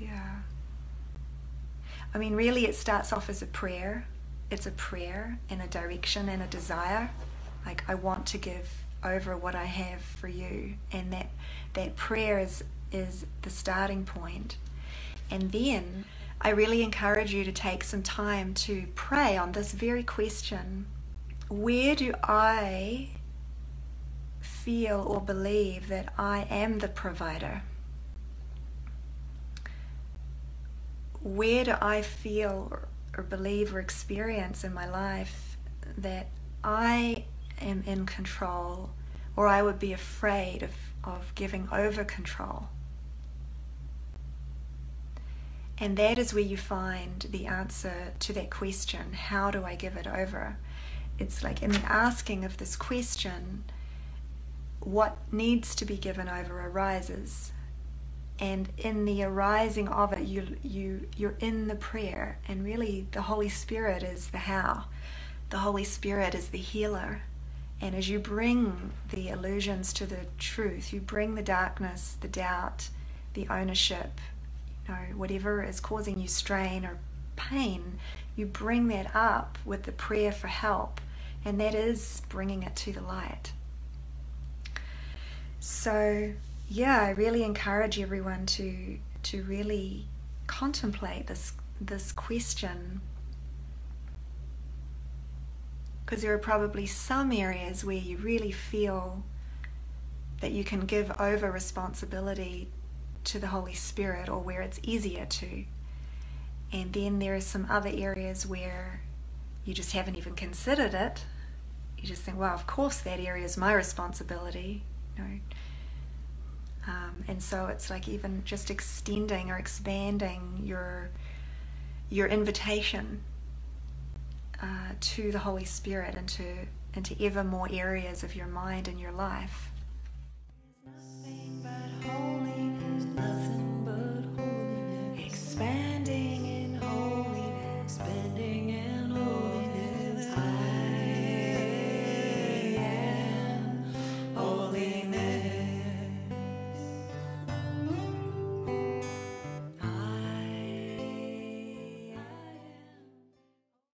Yeah. I mean, really, it starts off as a prayer. It's a prayer and a direction and a desire. Like, I want to give over what I have for you. And that, that prayer is, is the starting point. And then I really encourage you to take some time to pray on this very question Where do I feel or believe that I am the provider? Where do I feel or, or believe or experience in my life that I am in control or I would be afraid of, of giving over control? And that is where you find the answer to that question how do I give it over? It's like in the asking of this question, what needs to be given over arises. And in the arising of it, you, you, you're in the prayer, and really the Holy Spirit is the how. The Holy Spirit is the healer. And as you bring the illusions to the truth, you bring the darkness, the doubt, the ownership, you know, whatever is causing you strain or pain, you bring that up with the prayer for help, and that is bringing it to the light. So, yeah, I really encourage everyone to to really contemplate this this question because there are probably some areas where you really feel that you can give over responsibility to the Holy Spirit or where it's easier to. And then there are some other areas where you just haven't even considered it. You just think, well, of course that area is my responsibility. You know? Um, and so it's like even just extending or expanding your your invitation uh, to the Holy Spirit into into ever more areas of your mind and your life.